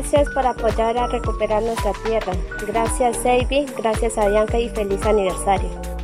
Gracias por apoyar a recuperar nuestra tierra. Gracias, Seibi. Gracias a Bianca y feliz aniversario.